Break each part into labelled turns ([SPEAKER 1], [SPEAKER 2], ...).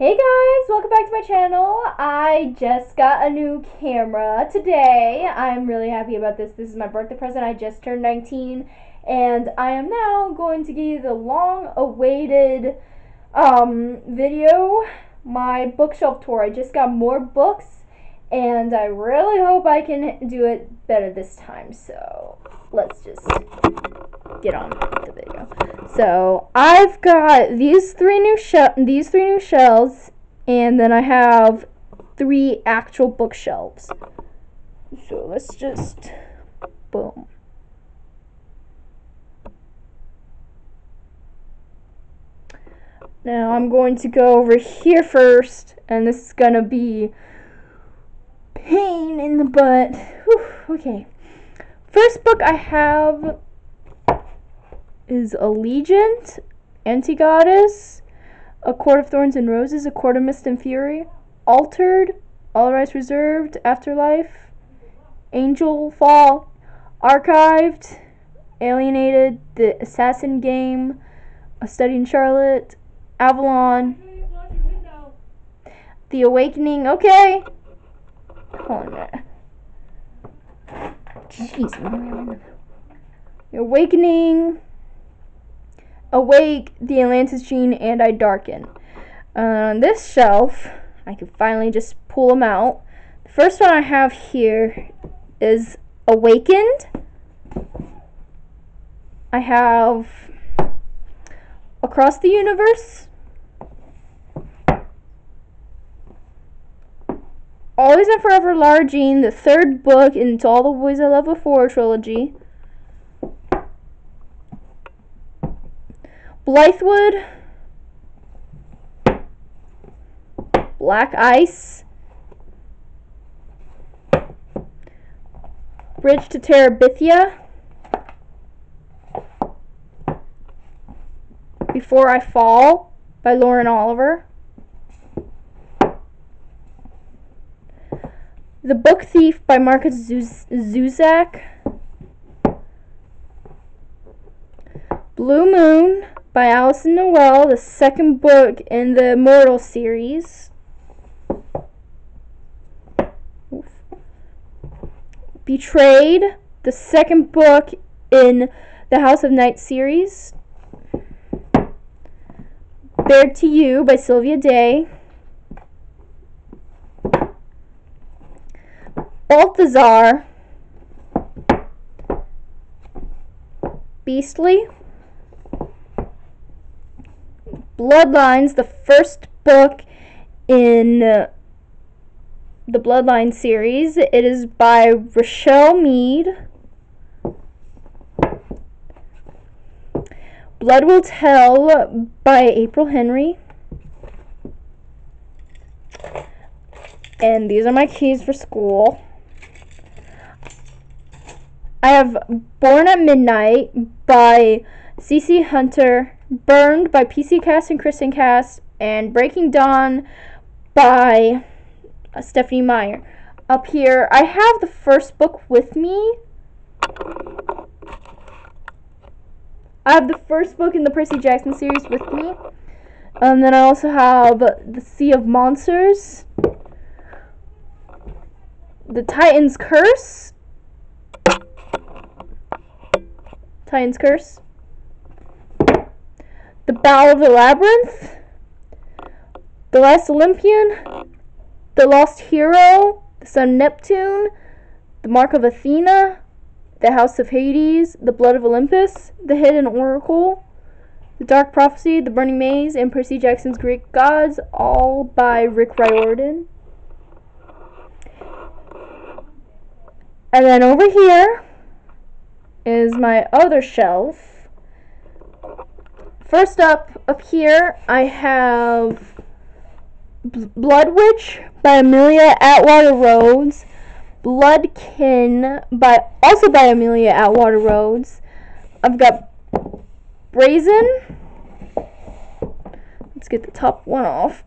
[SPEAKER 1] Hey guys, welcome back to my channel. I just got a new camera today. I'm really happy about this. This is my birthday present. I just turned 19 and I am now going to give you the long awaited um, video, my bookshelf tour. I just got more books and I really hope I can do it better this time. So let's just get on with the video. So I've got these three new shel- these three new shelves, and then I have three actual bookshelves. So let's just boom. Now I'm going to go over here first, and this is gonna be pain in the butt. Whew, okay. First book I have is Allegiant, Anti-Goddess, A Court of Thorns and Roses, A Court of Mist and Fury, Altered, All Rights Reserved, Afterlife, Angel Fall, Archived, Alienated, The Assassin Game, A Study in Charlotte, Avalon, The Awakening, okay. Hold on. Jeez, Awakening, Awake, The Atlantis Gene, and I Darken. On this shelf, I can finally just pull them out. The first one I have here is Awakened. I have Across the Universe. Always and Forever Lara Jean, the third book in To All the Boys I Love Before trilogy. Blythewood, Black Ice, Bridge to Terabithia, Before I Fall by Lauren Oliver, The Book Thief by Markus Zuz- Zusak, Blue Moon by Alyson Noel, the second book in the Immortal series. Betrayed, the second book in the House of Night series. Bared to You by Sylvia Day. Balthazar. Beastly. Bloodlines, the first book in uh, the Bloodline series. It is by Richelle Mead. Blood Will Tell by April Henry. And these are my keys for school. I have Born at Midnight by CC Hunter Burned by PC Cast and Kristin Cast, and Breaking Dawn by uh, Stephenie Meyer. Up here, I have the first book with me. I have the first book in the Percy Jackson series with me. And then I also have The Sea of Monsters, The Titan's Curse, Titan's Curse, the Battle of the Labyrinth, The Last Olympian, The Lost Hero, The Sun Neptune, The Mark of Athena, The House of Hades, The Blood of Olympus, The Hidden Oracle, The Dark Prophecy, The Burning Maze, and Percy Jackson's Greek Gods, all by Rick Riordan. And then over here is my other shelf First up, up here, I have Blood Witch by Amelia Atwater Rhodes, Bloodkin by also by Amelia Atwater Rhodes. I've got Brazen. Let's get the top one off.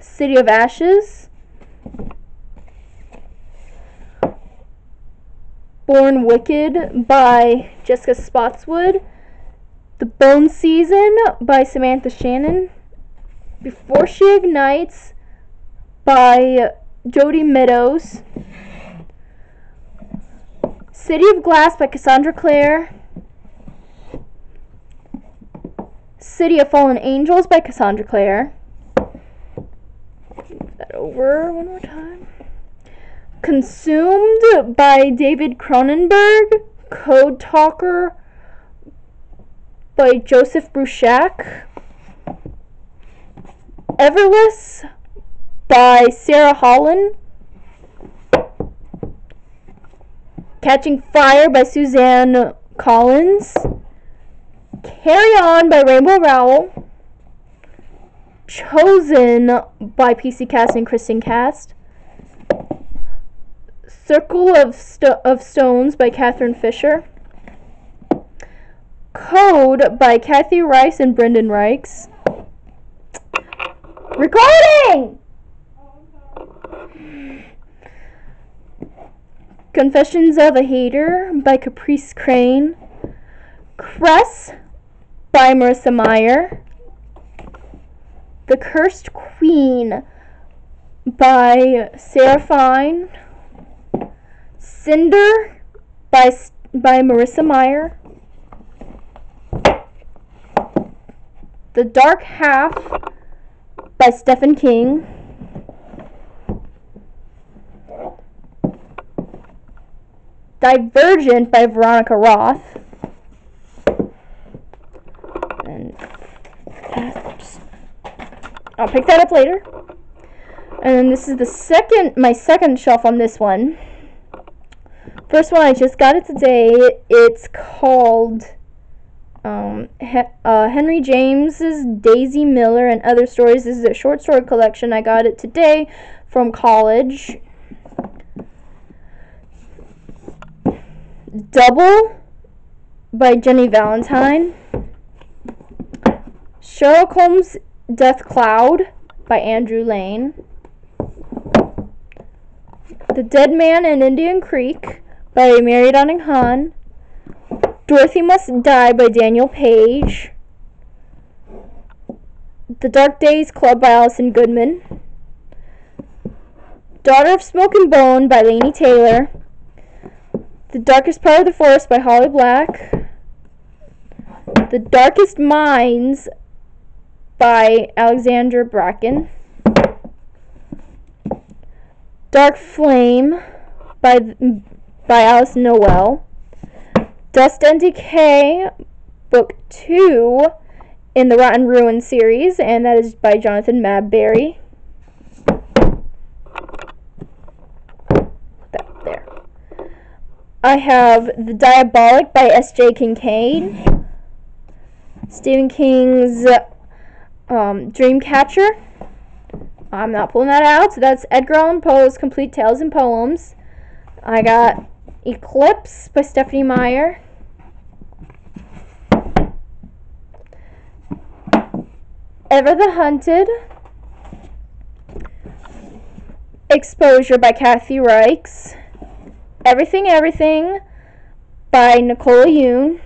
[SPEAKER 1] City of Ashes. Born Wicked by Jessica Spotswood. The Bone Season by Samantha Shannon. Before She Ignites by Jodi Meadows. City of Glass by Cassandra Clare. City of Fallen Angels by Cassandra Clare. Move that over one more time. Consumed by David Cronenberg. Code Talker by Joseph Bruchac. Everless by Sara Holland. Catching Fire by Suzanne Collins. Carry On by Rainbow Rowell. Chosen by PC Cast and Kristin Cast. Circle of, of Stones by Catherine Fisher. Code by Kathy Reichs and Brendan Reichs. Recording! Confessions of a Hater by Caprice Crane. Cress by Marissa Meyer. The Cursed Queen by Sarah Fine. Cinder by, by Marissa Meyer. The Dark Half by Stephen King. Divergent by Veronica Roth. And oops. I'll pick that up later. And this is the second, my second shelf on this one. First one, I just got it today. It's called um, he, uh, Henry James's Daisy Miller and Other Stories. This is a short story collection. I got it today from college. Double by Jenny Valentine. Sherlock Holmes Death Cloud by Andrew Lane. The Dead Man in Indian Creek by Mary Downing Hahn. Dorothy Must Die by Danielle Paige. The Dark Days Club by Alison Goodman. Daughter of Smoke and Bone by Laini Taylor. The Darkest Part of the Forest by Holly Black. The Darkest Minds by Alexandra Bracken. Dark Flame by by Alice Noel. Dust and Decay, Book 2 in the Rot and Ruin series, and that is by Jonathan Maberry. That there. I have The Diabolic by S.J. Kincaid. Stephen King's um, Dreamcatcher. I'm not pulling that out. So that's Edgar Allan Poe's Complete Tales and Poems. I got Eclipse by Stephenie Meyer. Ever the Hunted. Exposure by Kathy Reichs. Everything Everything by Nicola Yoon.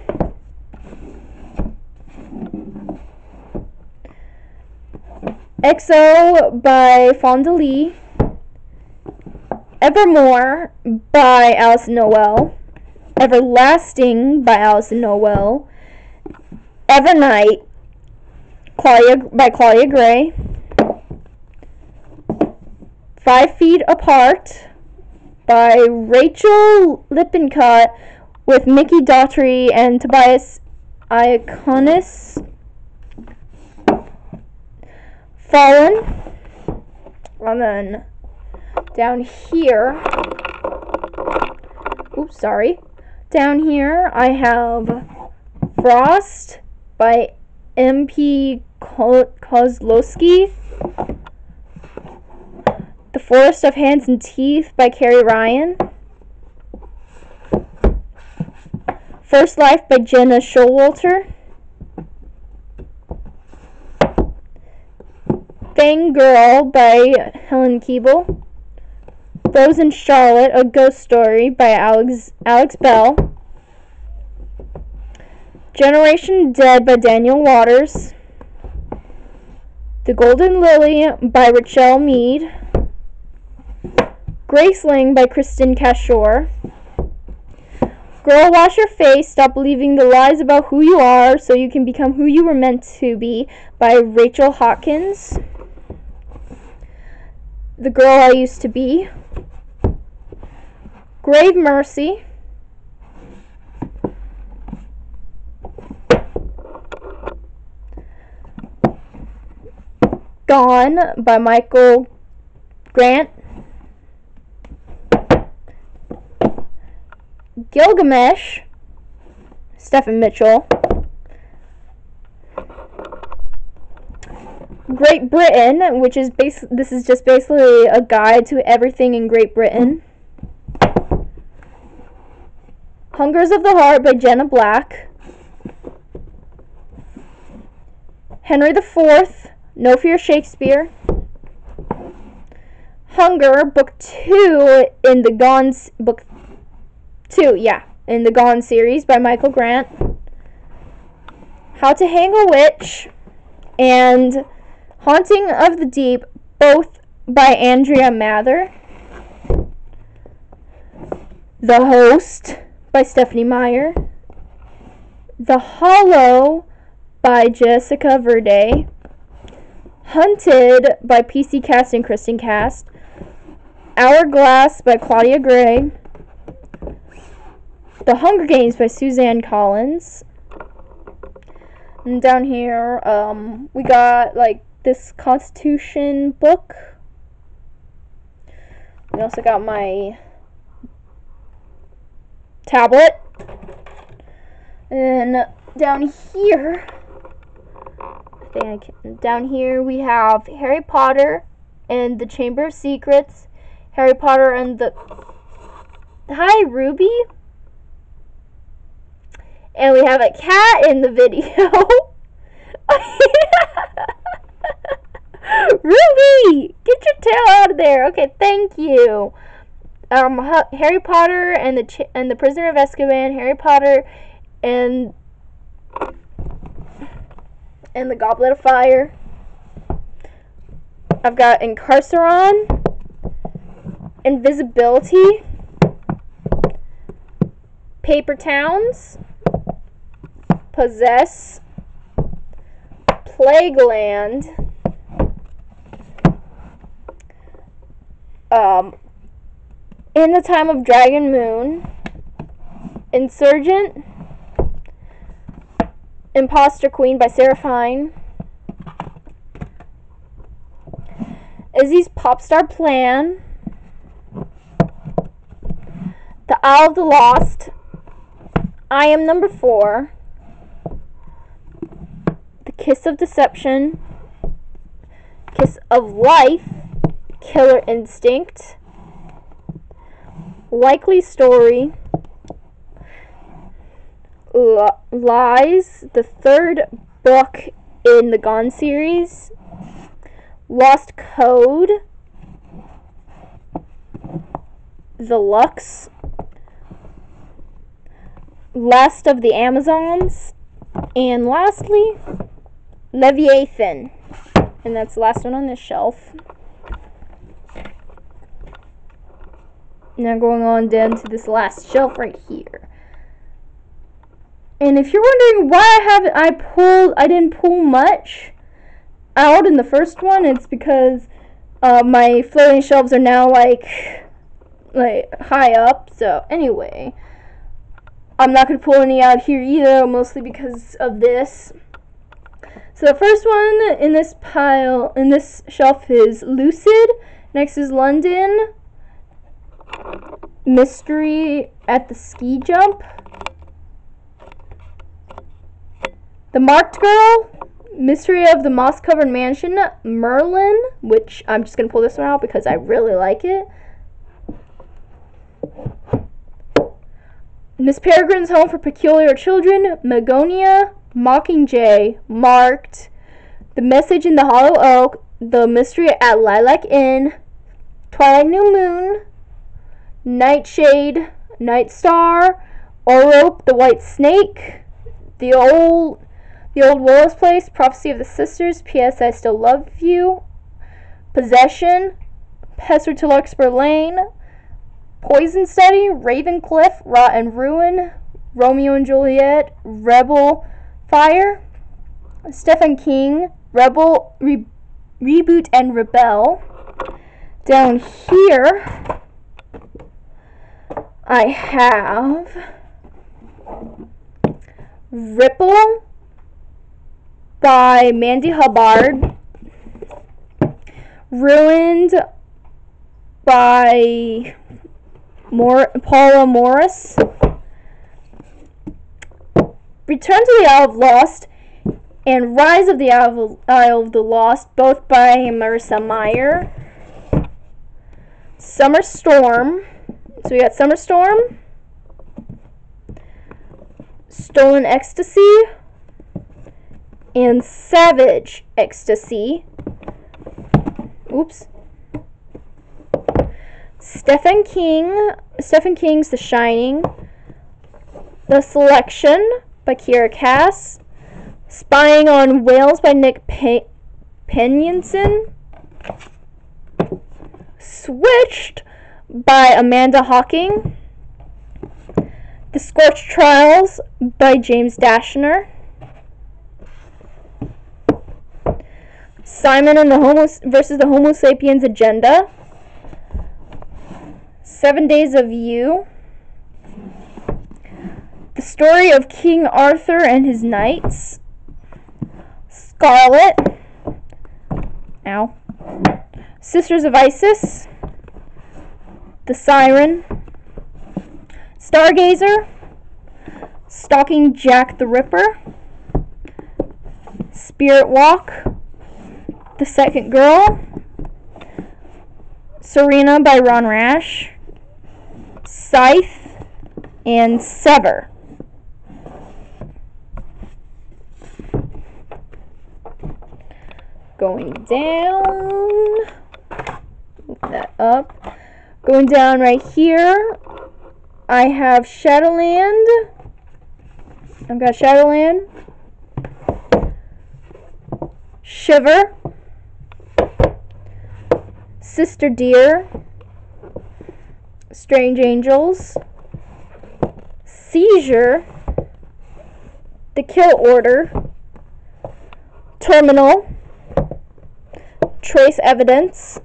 [SPEAKER 1] EXO by Fonda Lee. Evermore by Alyson Noel. Everlasting by Alyson Noel. Evernight Claudia, by Claudia Gray. Five Feet Apart by Rachel Lippincott with Mikki Daughtry and Tobias Iaconis. Fallen. And then down here, oops, sorry. Down here I have Frost by M.P. Kozlowski. The Forest of Hands and Teeth by Carrie Ryan. First Life by Gena Showalter. Fangirl by Helen Keeble. Frozen Charlotte, A Ghost Story by Alex, Alex Bell. Generation Dead by Daniel Waters. The Golden Lily by Richelle Mead. Graceling by Kristin Cashore. Girl, wash your face. Stop believing the lies about who you are so you can become who you were meant to be by Rachel Hawkins. The Girl I Used to Be. Grave Mercy. Gone by Michael Grant. Gilgamesh, Stephen Mitchell. Great Britain, which is bas- this is just basically a guide to everything in Great Britain. Hungers of the Heart by Jenna Black. Henry IV, No Fear Shakespeare. Hunger, book two in the Gone book two, yeah, in the Gone series by Michael Grant. How to Hang a Witch and Haunting of the Deep, both by Andrea Mather. The Host by Stephenie Meyer. The Hollow by Jessica Verday. Hunted by PC Cast and Kristin Cast. Hourglass by Claudia Gray. The Hunger Games by Suzanne Collins. And down here, um, we got like this Constitution book. We also got my tablet. And down here, Down here we have Harry Potter and the Chamber of Secrets, Harry Potter and the Hi Ruby. And we have a cat in the video. Ruby, get your tail out of there. Okay, thank you. Um, Harry Potter and the and the Prisoner of Azkaban, Harry Potter and and the Goblet of Fire. I've got Incarceron, Invisibility, Paper Towns, Possess, Plagueland, um, In the Time of Dragon Moon, Insurgent, Imposter Queen by Sarah Fine, Izzy's Pop Star Plan, The Isle of the Lost, I Am Number Four, The Kiss of Deception, Kiss of Life, Killer Instinct, Likely Story, Lies, the third book in the Gone series, Lost Code, The Lux, Last of the Amazons, and lastly, Leviathan. And that's the last one on this shelf. Now going on down to this last shelf right here. And if you're wondering why I haven't I pulled I didn't pull much out in the first one, it's because uh, my floating shelves are now like like high up. So anyway, I'm not gonna pull any out here either, mostly because of this. So the first one in this pile in this shelf is Lucid. Next is London. Mystery at the ski jump. The Marked Girl, Mystery of the Moss Covered Mansion, Merlin, which I'm just going to pull this one out because I really like it. Miss Peregrine's Home for Peculiar Children, Magonia, Mockingjay, Marked, The Message in the Hollow Oak, The Mystery at Lilac Inn, Twilight New Moon, Nightshade, Night Star, Orope the White Snake, The Old the Old Willows Place, Prophecy of the Sisters, P.S. I Still Love You, Possession, Pesser to Larkspur Lane, Poison Study, Ravencliff, Rot and Ruin, Romeo and Juliet, Rebel Fire, Stephen King, Rebel Re- Reboot and Rebel. Down here, I have Ripple by Mandy Hubbard, Ruined by Mor- Paula Morris, Return to the Isle of Lost, and Rise of the Isle of the Lost, both by Marissa Meyer. Summer Storm. So we got Summer Storm, Stolen Ecstasy, and Savage Ecstasy. Oops. Stephen King, Stephen King's The Shining, The Selection by Kiera Cass, Spying on Whales by Nick Pe- Penionson, Switched by Amanda Hocking, The Scorched Trials by James Dashner, Simon and the Homo versus the Homo sapiens agenda, Seven Days of You, The Story of King Arthur and His Knights, Scarlet, ow, Sisters of Isis, The Siren, Stargazer, Stalking Jack the Ripper, Spirit Walk, The Second Girl, Serena by Ron Rash, Scythe, and Sever. Going down, move that up. Going down right here, I have Shadowland. I've got Shadowland, Shiver, Sister Deer, Strange Angels, Seizure, The Kill Order, Terminal, Trace Evidence,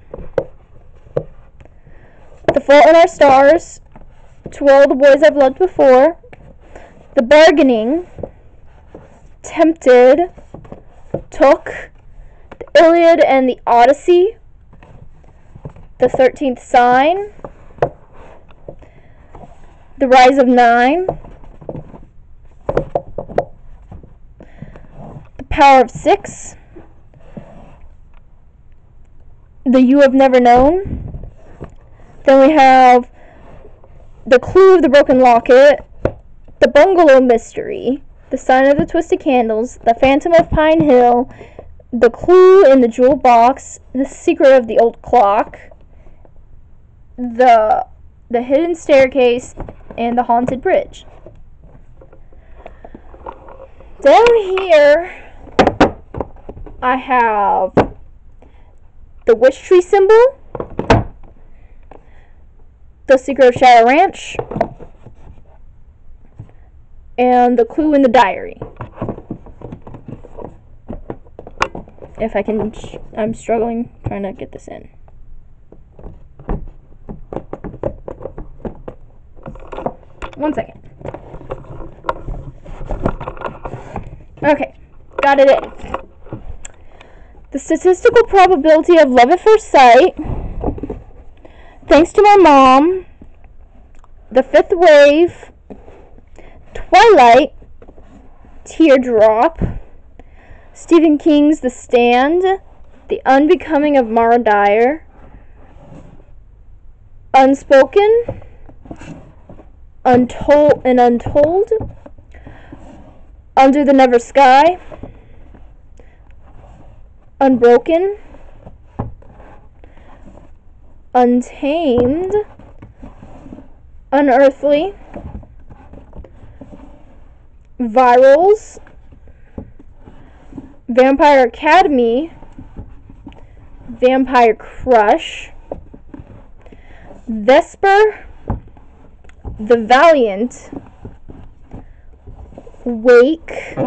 [SPEAKER 1] The Fault in Our Stars, To All the Boys I've Loved Before, The Bargaining, Tempted, Took, The Iliad and the Odyssey, The Thirteenth Sign, The Rise of Nine, The Power of Six, The You Have Never Known. Then we have The Clue of the Broken Locket, The Bungalow Mystery, The Sign of the Twisted Candles, The Phantom of Pine Hill, The Clue in the Jewel Box, The Secret of the Old Clock, The The Hidden Staircase, and The Haunted Bridge. Down here, I have the Witch Tree symbol, The Secret of Shadow Ranch, and The Clue in the Diary. If I can, I'm struggling trying to get this in. One second. Okay, got it in. The statistical probability of love at first sight, thanks to my mom, the fifth wave, Twilight, Teardrop, Stephen King's The Stand, The Unbecoming of Mara Dyer, Unspoken, Untold and Untold, Under the Never Sky, Unbroken, Untamed, Unearthly, Virals, Vampire Academy, Vampire Crush, Vesper, The Valiant, Wake,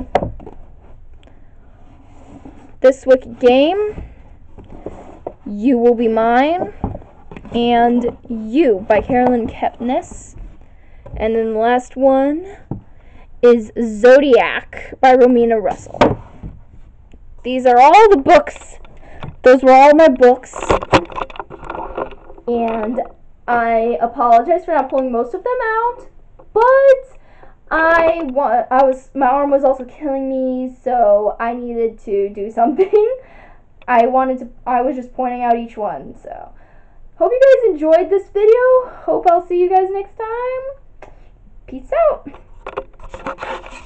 [SPEAKER 1] This Wicked Game, You Will Be Mine, and You by Caroline Kepnes. And then the last one is Zodiac by Romina Russell. These are all the books. Those were all my books. And I apologize for not pulling most of them out, but I want I was my arm was also killing me, so I needed to do something. I wanted to I was just pointing out each one, so hope you guys enjoyed this video. Hope I'll see you guys next time. Peace out.